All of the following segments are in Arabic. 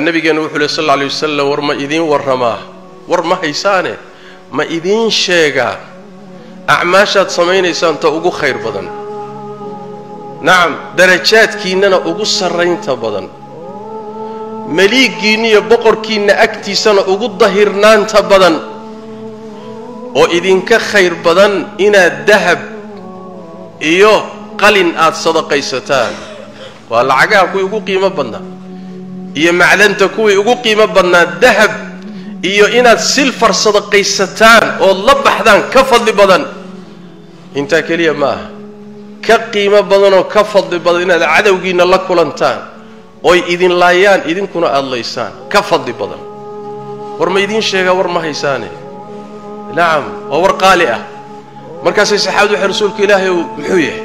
nabigeenu wuxuu leh sal alla alay wasalam war ma idiin warramaa war ma haysaane ma idiin sheegaa acmaashaad samaynaysaan ta ugu khayr badan nacam darajaadkiinnana ugu sarraynta badan maliiggiinna iyo boqorkiinna agtiisana ugu dahirnaanta badan oo idinka khayr badan inaad dahab iyo qalin aad sadaqaysataan waa lacagaha kuwii ugu qiimo badnaa iyo macdanta kuwii ugu qiimo badnaa dahab iyo inaad silfar sadaqaysataan ood la baxdaan ka fadli badan intaa keliya ma aha ka qiimo badanoo ka fadli badan inaad cadowgiinna la kulantaan oy idin laayaan idinkuna aada laysaan ka fadli badan war ma idiin sheegaa war ma haysaane nacam waa war qaali ah markaasay saxaabadu waxay rasuulka ilaahay ow muxuu yahay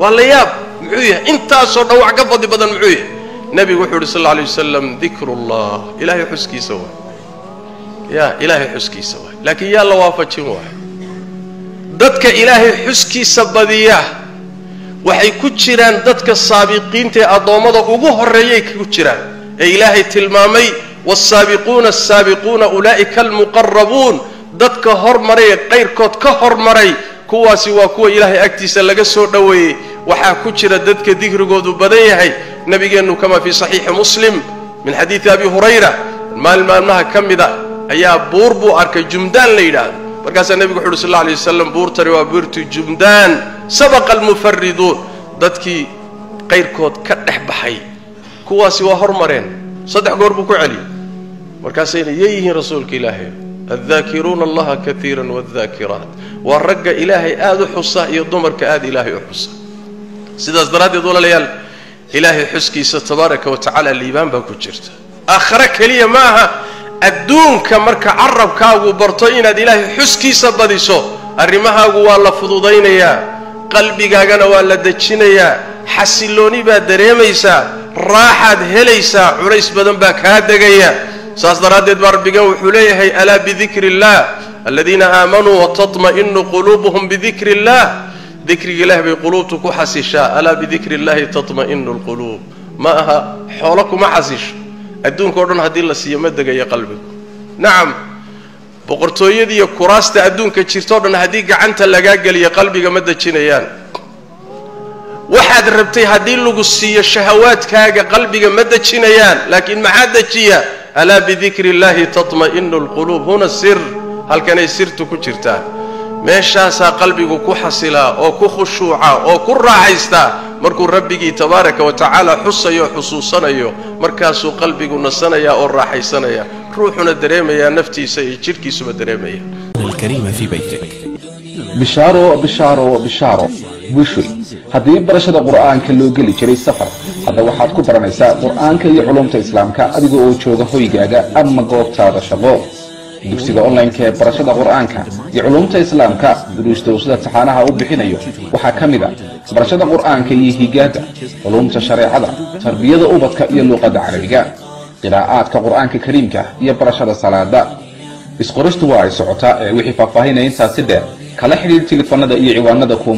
waa la yaab muxuu yahay intaasoo dhan wax ka fadli badan muxuu yahay نبي وحور صلى الله عليه وسلم ذكر الله. إلهي حسكي سوى يا إلهي حسكي سوى لكن يا الله وافتشي واحد؟ ضدك إلهي حسكي سبذية وحي كتشران ضدك السابقين تي أضومضا أبوه الرجي كتشران إلهي تلمامي والسابقون السابقون أولئك المقربون. ضدك هرمري غير كوت كهرمري. كواسي وكو إلهي أكتس لك السوداوي وحا كتشران ضدك ذكر قدو بدايه نبي جنو كما في صحيح مسلم من حديث أبي هريرة المال ما نها كم ذا أيا بوربو أرك جمدان ليدا بركاس النبي صلى الله عليه وسلم بور تري وبرت جمدان. سبق المفردون. دتك غير كود كدح بحي. كواسي وهرمرين صدح قربو كعلي بركاس يجيه رسول كلاه الذاكرون الله كثيرا والذاكرات. والرق إلهي آد حصة يضمر كآد إلهي حصة. سيدة أصدرات يضول ليال. Wa tacaala liibaan baa ku jirta aakhare keliya ma aha adduunka marka carabkaagu barto inaad ilaahay xuskiisa badiso arrimahaagu waa la fududaynayaa qalbigaagana waa la dejinayaa xasillooni baad dareemaysaa raaxaad helaysaa culays badan baa kaa degaya saas daraaddeed baa rabbigan wuxuu leeyahay alaa bidikri illah aladiina aamanuu watatma'inu quluubuhum bidikri illah ku xasishaa alaa bidikri illahi tatma'inu lquluub ma aha xoolo kuma xasisho adduunka o dhan haddii la siiyo ma degayo qalbigu nacam boqortooyada iyo kuraasta adduunka jirtao dhan haddii gacanta lagaa geliyo qalbiga ma dejinayaan waxaad rabtay haddii lagu siiyo shahawaadkaaga qalbiga ma dejinayaan laakiin maxaa dejiya alaa bidikri illahi tatma'inu lquluub huna sir halkanay sirtu ku jirtaa meeshaasaa qalbigu ku xasilaa oo ku khushuuca oo ku raaxaystaa markuu rabbigii tabaaraka wa tacaala xusayo xusuusanayo markaasuu qalbigu nasanaya oo raaxaysanaya ruuxuna dareemayaa naftiisa iyo jidhkiisuba dareemaya الكريم في بيتك bishaaro bishaaro bishaaro bushoy haddii barashada qur'aanka loo geli jiray safar hadda waxaad ku baranaysaa qur'aanka iyo culumta islaamka adiga oo jooga hoygaaga ama goobtaada shaqo dugsiga online-ka ee barashada qur'aanka iyo culumta islaamka duruusta uu sida taxaanaha u bixinayo waxaa ka mid a barashada qur'aanka iyo higaada culumta shareecada tarbiyada ubadka iyo luuqadda carabiga qiraa'aadka qur'aanka kariimka iyo barashada salaada. Isqoristu waa ay socotaa ee wixii faahfaahinaya intaasi dheer kala xidhiir tilifanada iyo ciwaanada kuwa